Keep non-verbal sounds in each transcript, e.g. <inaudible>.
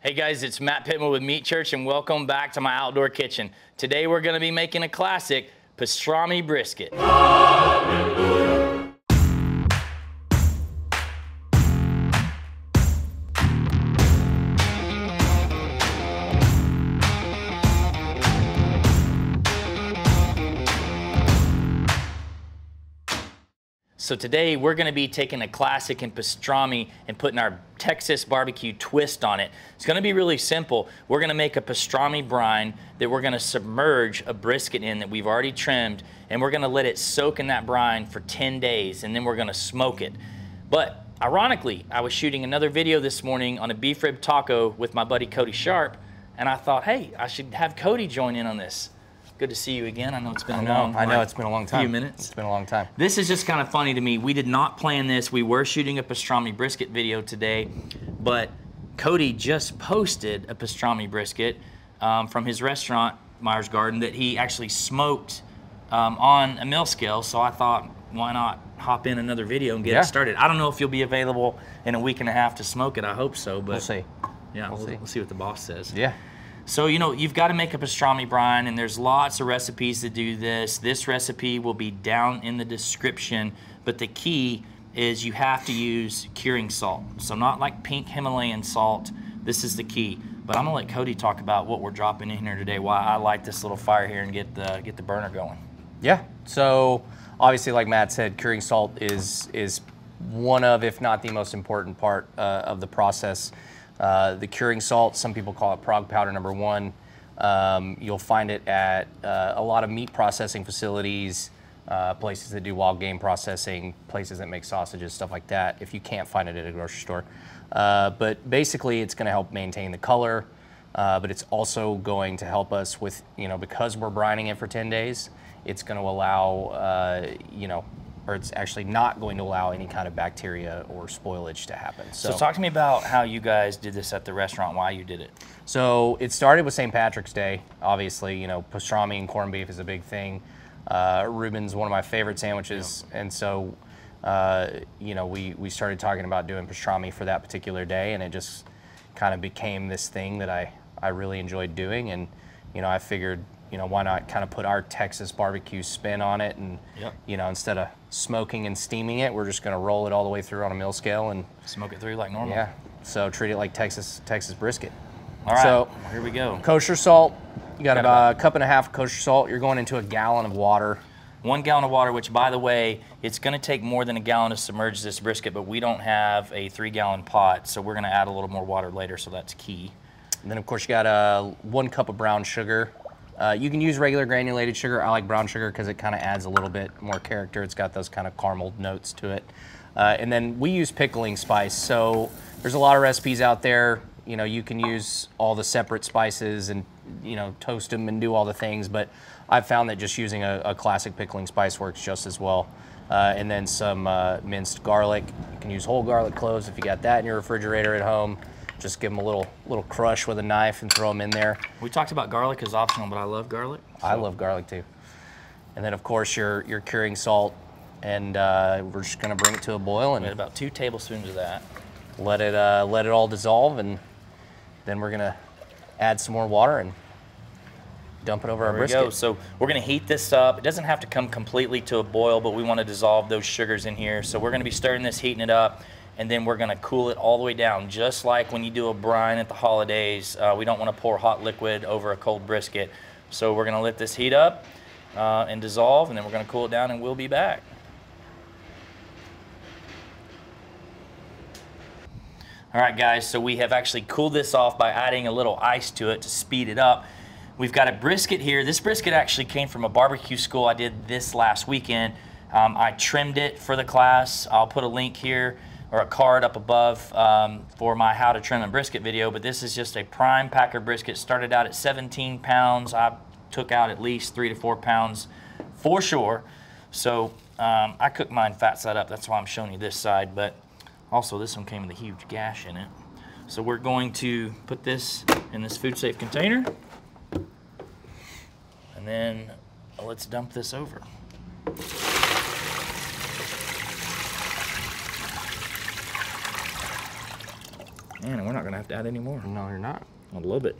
Hey guys, it's Matt Pittman with Meat Church and welcome back to my outdoor kitchen. Today we're gonna be making a classic pastrami brisket. So today we're gonna be taking a classic in pastrami and putting our Texas barbecue twist on it. It's gonna be really simple. We're gonna make a pastrami brine that we're gonna submerge a brisket in that we've already trimmed and we're gonna let it soak in that brine for 10 days and then we're gonna smoke it. But ironically, I was shooting another video this morning on a beef rib taco with my buddy Cody Sharp and I thought, hey, I should have Cody join in on this. Good to see you again. I know it's been I a know, long I know it's been a long time. few minutes. It's been a long time. This is just kind of funny to me. We did not plan this. We were shooting a pastrami brisket video today, but Cody just posted a pastrami brisket um, from his restaurant, Myers Garden, that he actually smoked um, on a mill scale. So I thought, why not hop in another video and get Yeah. it started? I don't know if you'll be available in a week and a half to smoke it. I hope so, but We'll see. Yeah, we'll, see. we'll see what the boss says. Yeah. So, you know, you've got to make a pastrami brine, and there's lots of recipes to do this. This recipe will be down in the description, but the key is you have to use curing salt. So, not like pink Himalayan salt. This is the key. But I'm gonna let Cody talk about what we're dropping in here today. Why I like this little fire here and get the get the burner going. Yeah. So obviously, like Matt said, curing salt is is one of, if not the most important part uh, of the process. Uh, the curing salt, some people call it Prague powder number one. Um, you'll find it at uh, a lot of meat processing facilities, uh, places that do wild game processing, places that make sausages, stuff like that. If you can't find it at a grocery store, uh, but basically, it's going to help maintain the color. Uh, but it's also going to help us with, you know, because we're brining it for 10 days, it's going to allow, you know, or it's actually not going to allow any kind of bacteria or spoilage to happen. So, talk to me about how you guys did this at the restaurant. Why you did it? So it started with St. Patrick's Day. Obviously, you know, pastrami and corned beef is a big thing. Uh, Reuben's one of my favorite sandwiches, and so uh, you know, we we started talking about doing pastrami for that particular day, and it just kind of became this thing that I I really enjoyed doing, and you know, I figured. You know, why not kind of put our Texas barbecue spin on it, and Yep. you know, instead of smoking and steaming it, we're just going to roll it all the way through on a mill scale, and Smoke it through like normal. yeah, so treat it like Texas Texas brisket. All right. So- here we go. Kosher salt, you got Got about a cup and a half of kosher salt. You're going into a gallon of water. One gallon of water, which by the way, it's gonna take more than a gallon to submerge this brisket, but we don't have a three gallon pot, so we're gonna add a little more water later, so that's key. And then, of course, you got uh, one cup of brown sugar. Uh, you can use regular granulated sugar. I like brown sugar because it kind of adds a little bit more character. It's got those kind of caramel notes to it. Uh, and then we use pickling spice. So there's a lot of recipes out there. You know, you can use all the separate spices and you know toast them and do all the things. But I've found that just using a, a classic pickling spice works just as well. Uh, and then some uh, minced garlic. You can use whole garlic cloves if you got that in your refrigerator at home. Just give them a little little crush with a knife and throw them in there. We talked about garlic as optional, but I love garlic. I love garlic too. And then of course your your curing salt, and uh, we're just gonna bring it to a boil and about two tablespoons of that. let it uh, let it all dissolve, and then we're gonna add some more water and dump it over our There we brisket. go. So we're gonna heat this up. It doesn't have to come completely to a boil, but we wanna dissolve those sugars in here. So we're gonna be stirring this, heating it up, and then we're gonna cool it all the way down, just like when you do a brine at the holidays. Uh, we don't wanna pour hot liquid over a cold brisket. So we're gonna let this heat up uh, and dissolve, and then we're gonna cool it down, and we'll be back. All right, guys, so we have actually cooled this off by adding a little ice to it to speed it up. We've got a brisket here. This brisket actually came from a barbecue school I did this last weekend. Um, I trimmed it for the class. I'll put a link here or a card up above um, for my how to trim a brisket video, but this is just a prime packer brisket. Started out at 17 pounds. I took out at least three to four pounds for sure. So um, I cooked mine fat side up. That's why I'm showing you this side, but also, this one came with a huge gash in it. So we're going to put this in this food safe container. And then let's dump this over. Man, and we're not gonna have to add any more. No, you're not. A little bit.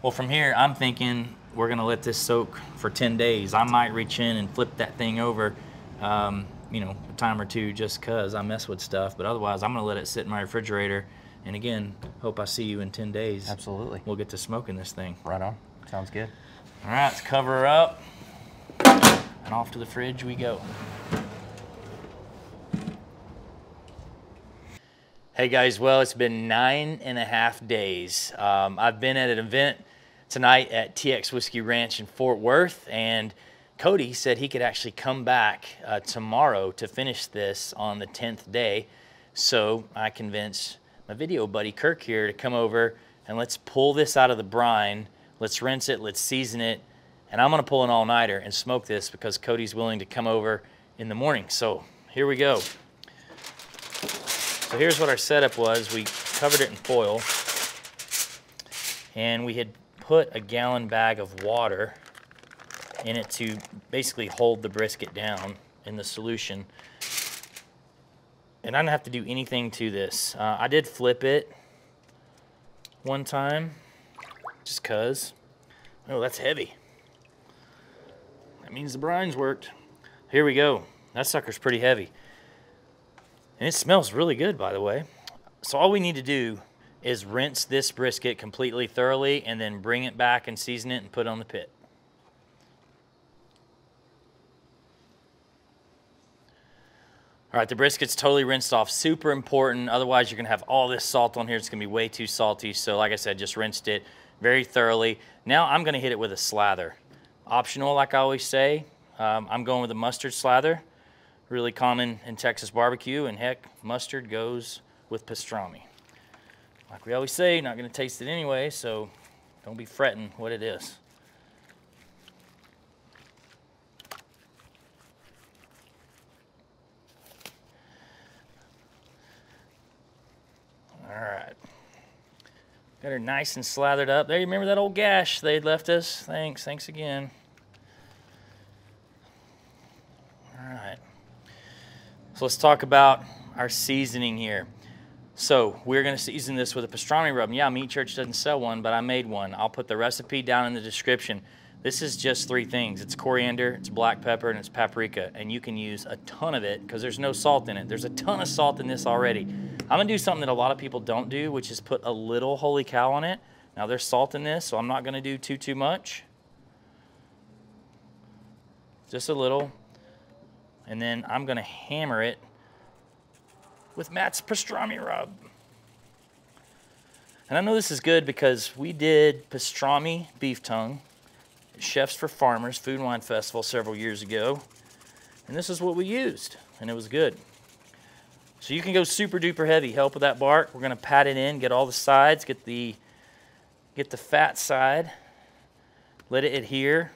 Well, from here, I'm thinking we're gonna let this soak for 10 days. I might reach in and flip that thing over, um, you know, a time or two just cause I mess with stuff. But otherwise, I'm gonna let it sit in my refrigerator. And again, hope I see you in 10 days. Absolutely. We'll get to smoking this thing. Right on. Sounds good. All right, let's cover her up. And off to the fridge we go. Hey guys, well, it's been nine and a half days. Um, I've been at an event tonight at TX Whiskey Ranch in Fort Worth, and Cody said he could actually come back uh, tomorrow to finish this on the 10th day. So I convinced my video buddy Kirk here to come over and let's pull this out of the brine. Let's rinse it, let's season it, and I'm gonna pull an all-nighter and smoke this because Cody's willing to come over in the morning. So here we go. So here's what our setup was. We covered it in foil and we had put a gallon bag of water in it to basically hold the brisket down in the solution. And I didn't have to do anything to this. Uh, I did flip it one time just cause. Oh, that's heavy. That means the brines worked. Here we go. That sucker's pretty heavy. And it smells really good, by the way. So all we need to do is rinse this brisket completely thoroughly and then bring it back and season it and put it on the pit. All right, the brisket's totally rinsed off. Super important. Otherwise, you're going to have all this salt on here. It's going to be way too salty. So like I said, just rinsed it very thoroughly. Now I'm going to hit it with a slather. Optional, like I always say. Um, I'm going with a mustard slather really common in Texas barbecue, and heck, mustard goes with pastrami. Like we always say, not gonna taste it anyway, so don't be fretting what it is. All right. Got her nice and slathered up. There, you remember that old gash they'd left us? Thanks, thanks again. All right. So let's talk about our seasoning here. So we're going to season this with a pastrami rub. Yeah, Meat Church doesn't sell one, but I made one. I'll put the recipe down in the description. This is just three things. It's coriander, it's black pepper, and it's paprika. And you can use a ton of it because there's no salt in it. There's a ton of salt in this already. I'm to do something that a lot of people don't do, which is put a little holy cow on it. Now there's salt in this, so I'm not going to do too, too much. Just a little and then I'm gonna hammer it with Matt's pastrami rub. And I know this is good because we did pastrami beef tongue, Chefs for Farmers Food and Wine Festival several years ago. And this is what we used, and it was good. So you can go super duper heavy, help with that bark. We're gonna pat it in, get all the sides, get the, get the fat side, let it adhere,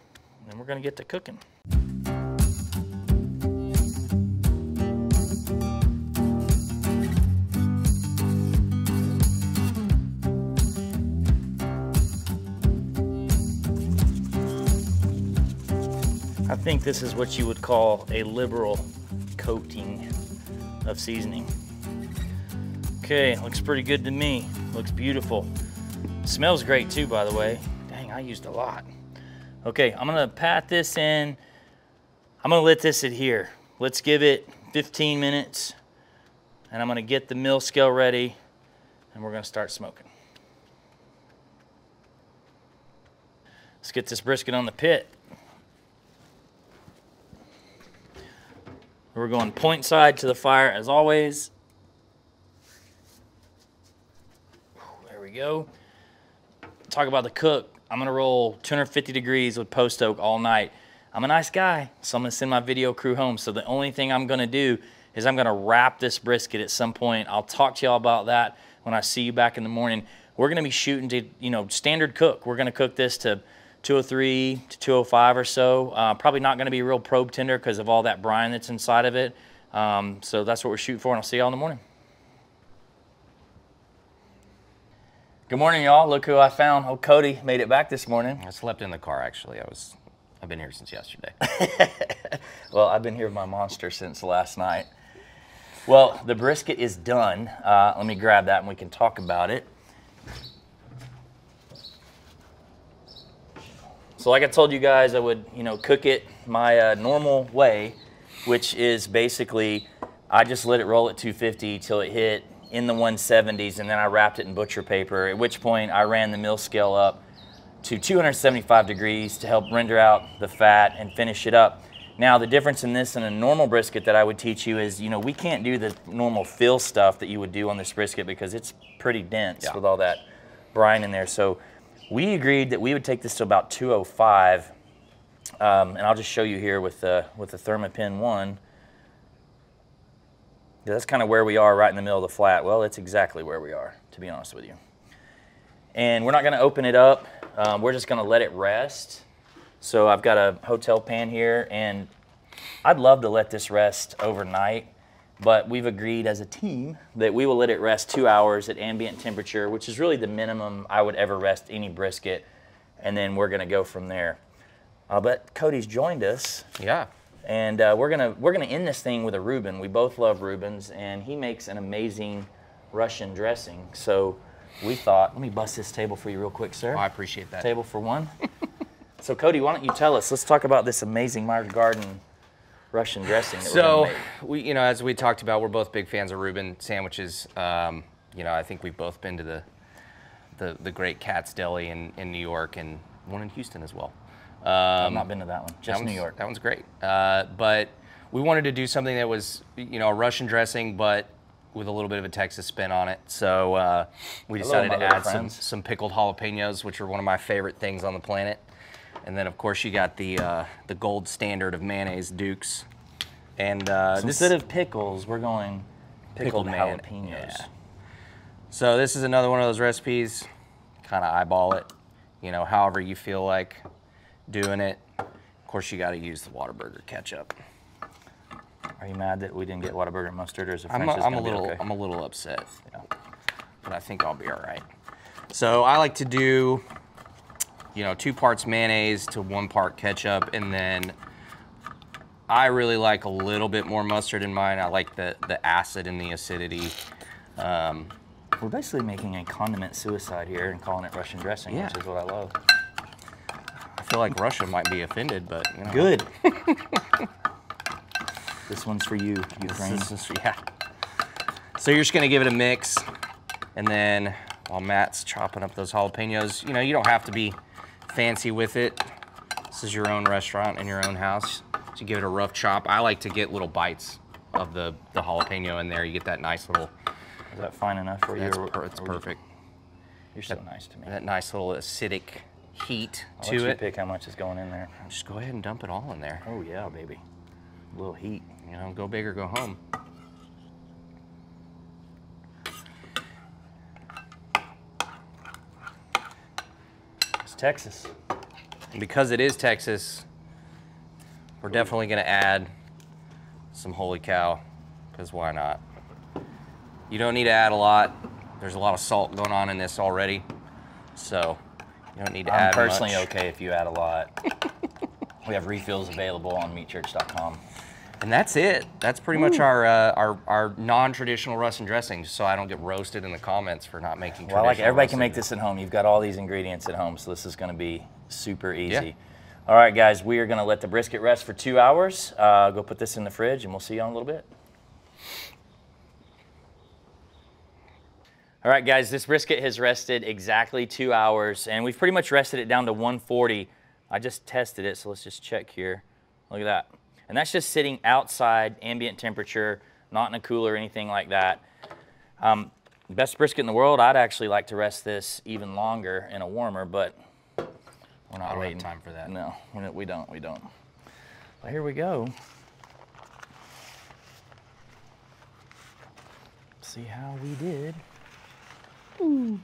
and we're gonna get to cooking. Think this is what you would call a liberal coating of seasoning. Okay, looks pretty good to me. Looks beautiful. Smells great too, by the way. Dang, I used a lot. Okay, I'm gonna pat this in. I'm gonna let this adhere. Let's give it 15 minutes and I'm gonna get the mill scale ready and we're gonna start smoking. Let's get this brisket on the pit. We're going point side to the fire as always. There we go. Talk about the cook. I'm gonna roll 250 degrees with post oak all night. I'm a nice guy, so I'm gonna send my video crew home. So the only thing I'm gonna do is I'm gonna wrap this brisket at some point. I'll talk to y'all about that when I see you back in the morning. We're gonna be shooting to, you know, standard cook. We're gonna cook this to 203 to 205 or so. Uh, probably not going to be real probe tender because of all that brine that's inside of it. Um, so that's what we're shooting for, and I'll see y'all in the morning. Good morning, y'all. Look who I found. Oh, Cody made it back this morning. I slept in the car actually. I was I've been here since yesterday. <laughs> well, I've been here with my monster since last night. Well, the brisket is done. Uh, let me grab that and we can talk about it. So like I told you guys, I would, you know, cook it my uh, normal way, which is basically I just let it roll at 250 till it hit in the 170s, and then I wrapped it in butcher paper. At which point I ran the mill scale up to 275 degrees to help render out the fat and finish it up. Now the difference in this and a normal brisket that I would teach you is, you know, we can't do the normal fill stuff that you would do on this brisket because it's pretty dense Yeah. with all that brine in there. So we agreed that we would take this to about 205, um, and I'll just show you here with the with the Thermapen one. Yeah, that's kind of where we are, right in the middle of the flat. Well, it's exactly where we are, to be honest with you. And we're not going to open it up. Um, we're just going to let it rest. So I've got a hotel pan here, and I'd love to let this rest overnight, but we've agreed as a team that we will let it rest two hours at ambient temperature, which is really the minimum I would ever rest any brisket, and then we're going to go from there. Uh, but Cody's joined us, Yeah. and uh, we're gonna we're gonna end this thing with a Reuben. We both love Reubens, and he makes an amazing Russian dressing. So we thought, let me bust this table for you real quick, sir. Oh, I appreciate that. Table for one. <laughs> so Cody, why don't you tell us? Let's talk about this amazing Myers Garden Russian dressing. That So, we, you know, as we talked about, we're both big fans of Reuben sandwiches. Um, you know, I think we've both been to the the, the great Katz Deli in, in New York and one in Houston as well. I've not been to that one. That Just New York. That one's great. Uh, but we wanted to do something that was, you know, a Russian dressing, but with a little bit of a Texas spin on it. So uh, we decided my to add some, some pickled jalapenos, which are one of my favorite things on the planet. And then, of course, you got the uh, the gold standard of mayonnaise, Dukes. And uh, So this instead of pickles, we're going pickled, Pickled jalapenos. yeah. So this is another one of those recipes. Kind of eyeball it, you know, however you feel like doing it. Of course, you got to use the Whataburger ketchup. Are you mad that we didn't get Whataburger mustard, or is I'm French a, is I'm a little okay? I'm a little upset, but I think I'll be all right. So I like to do, you know, two parts mayonnaise to one part ketchup, and then I really like a little bit more mustard in mine. I like the the acid and the acidity. Um, We're basically making a condiment suicide here and calling it Russian dressing, Yeah. which is what I love. I feel like Russia might be offended, but you know, Good. <laughs> this one's for you, This Ukraine. is just- yeah. So you're just gonna give it a mix, and then while Matt's chopping up those jalapenos, you know, you don't have to be fancy with it. This is your own restaurant in your own house. So you give it a rough chop. I like to get little bites of the, the jalapeno in there. You get that nice little, Is that fine enough for you? that's per, it's or would you- perfect. You're so nice to me. That nice little acidic heat I'll to let you it. pick how much is going in there. Just go ahead and dump it all in there. Oh yeah, baby. A little heat. You know, go big or go home. Texas. Because it is Texas, we're definitely going to add some holy cow, because why not? You don't need to add a lot. There's a lot of salt going on in this already, so you don't need to I'm add personally much. okay if you add a lot. <laughs> we have refills available on meatchurch.com. And that's it. That's pretty much our, uh, our our non-traditional Russian dressing, just so I don't get roasted in the comments for not making. Well, like everybody can make this at home. You've got all these ingredients at home, so this is going to be super easy. Yeah. All right, guys, we are going to let the brisket rest for two hours. Uh, go put this in the fridge, and we'll see you in a little bit. All right, guys, this brisket has rested exactly two hours, and we've pretty much rested it down to 140. I just tested it, so let's just check here. Look at that. And that's just sitting outside, ambient temperature, not in a cooler or anything like that. Um, best brisket in the world, I'd actually like to rest this even longer in a warmer, but we're not I don't have waiting. time for that. No, we don't- we don't, we don't. But here we go. See how we did. Ooh.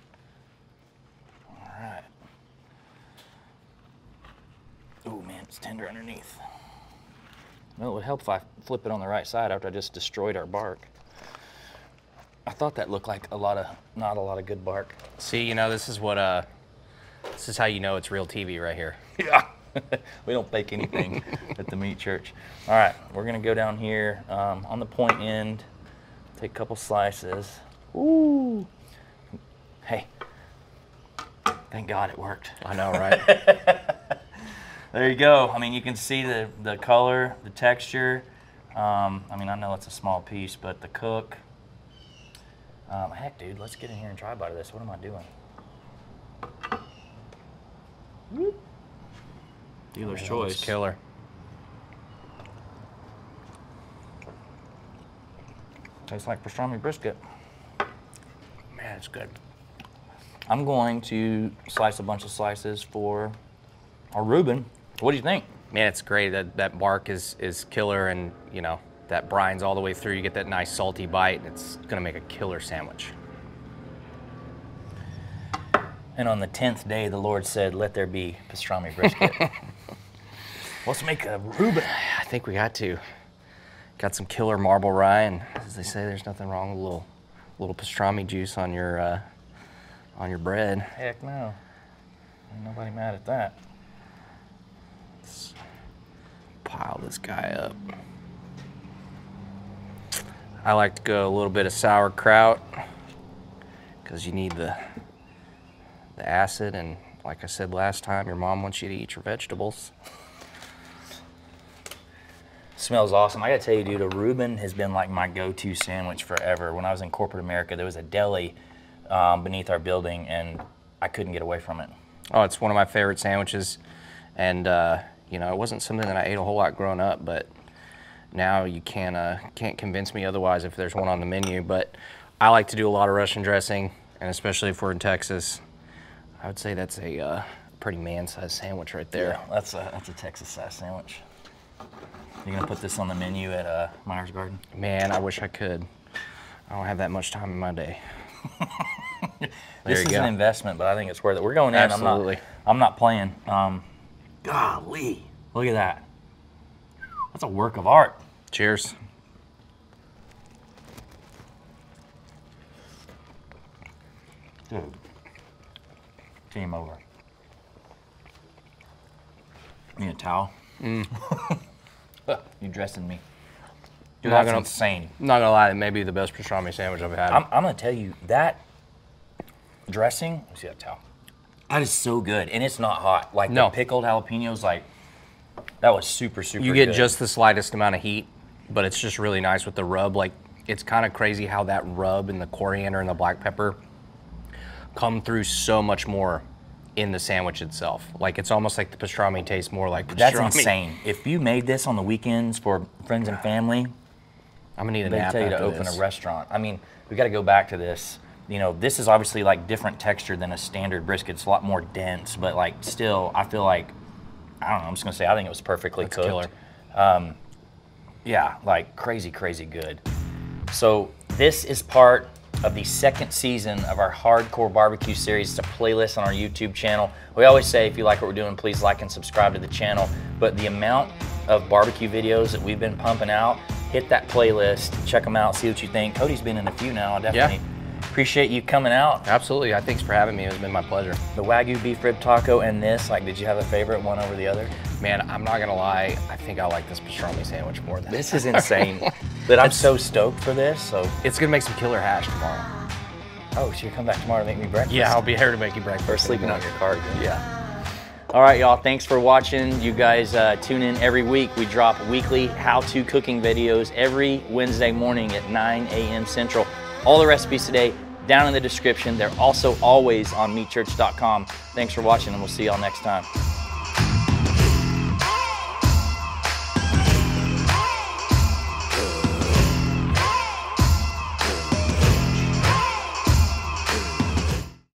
All right. Oh man, it's tender underneath. Well, it would help if I flip it on the right side after I just destroyed our bark. I thought that looked like a lot of, not a lot of good bark. See, you know, this is what uh, this is how you know it's real TV right here. Yeah. <laughs> <laughs> we don't fake anything at the meat church. All right, we're gonna go down here um, on the point end. Take a couple slices. Ooh. Hey. Thank God it worked. I know, right? <laughs> There you go. I mean, you can see the, the color, the texture. Um, I mean, I know it's a small piece, but the cook. Um, heck, dude, let's get in here and try a bite of this. What am I doing? Whoop. Dealer's It's choice. killer. Tastes like pastrami brisket. Man, it's good. I'm going to slice a bunch of slices for our Reuben. What do you think? Man, it's great. That that bark is is killer, and you know that brines all the way through. You get that nice salty bite. and It's gonna make a killer sandwich. And on the tenth day, the Lord said, "Let there be pastrami brisket." <laughs> Let's make a Reuben. I think we got to. Got some killer marble rye, and as they say, there's nothing wrong with a little little pastrami juice on your uh, on your bread. Heck no. Ain't nobody mad at that. Pile this guy up. I like to go a little bit of sauerkraut because you need the the acid, and like I said last time, your mom wants you to eat your vegetables. Smells awesome. I gotta tell you, dude, a Reuben has been like my go-to sandwich forever. When I was in corporate America, there was a deli um, beneath our building, and I couldn't get away from it. Oh, it's one of my favorite sandwiches, and uh, you know it wasn't something that I ate a whole lot growing up, but now you can't uh, can't convince me otherwise if there's one on the menu. But I like to do a lot of Russian dressing, and especially if we're in Texas, I would say that's a uh, pretty man-sized sandwich right there. Yeah, that's a that's a Texas-sized sandwich. You're gonna put this on the menu at uh, Myers Garden? Man, I wish I could. I don't have that much time in my day. <laughs> This is go. an investment, but I think it's worth it. We're going in. Absolutely. I'm not. I'm not playing. Um, golly, look at that. That's a work of art. Cheers. Dude. Game over. Need a towel? Mm. <laughs> you dressing me. Dude, Not that's gonna- insane. I'm not gonna lie, it may be the best pastrami sandwich I've ever had. I'm, I'm gonna tell you that dressing. Let me see that towel. That is so good, and it's not hot. Like No. the pickled jalapenos, like that was super super. You get good. just the slightest amount of heat, but it's just really nice with the rub. Like it's kind of crazy how that rub and the coriander and the black pepper come through so much more in the sandwich itself. Like it's almost like the pastrami tastes more like pastrami. That's insane. If you made this on the weekends for friends and family, I'm gonna need a they nap tell you to open this. a restaurant. I mean, we got to go back to this. You know, this is obviously like different texture than a standard brisket. It's a lot more dense, but like still, I feel like I don't know. I'm just gonna say I think it was perfectly That's cooked. killer. Um, yeah, like crazy, crazy good. So this is part of the second season of our Hardcore Barbecue series. It's a playlist on our YouTube channel. We always say if you like what we're doing, please like and subscribe to the channel. But the amount of barbecue videos that we've been pumping out, hit that playlist, check them out, see what you think. Cody's been in a few now. I definitely appreciate you coming out. Absolutely. I thanks for having me. It's been my pleasure. The Wagyu beef rib taco and this, like, did you have a favorite one over the other? Man, I'm not gonna lie. I think I like this pastrami sandwich more than This is <laughs> insane. but I'm so stoked for this. So, It's gonna make some killer hash tomorrow. oh, so you come back tomorrow to make me breakfast? Yeah, I'll be here to make you breakfast. or sleeping on your car again. Yeah. All right, y'all. Thanks for watching. You guys uh, tune in every week. We drop weekly how-to cooking videos every Wednesday morning at 9 a.m. Central. All the recipes today down in the description. They're also always on meatchurch.com. Thanks for watching, and we'll see y'all next time.